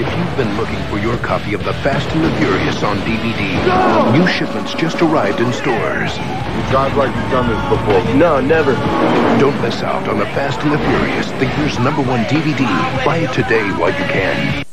If you've been looking for your copy of The Fast and the Furious on DVD, new shipments just arrived in stores. You sound like you've done this before. No, never. Don't miss out on The Fast and the Furious, the year's number one DVD. Buy it today while you can.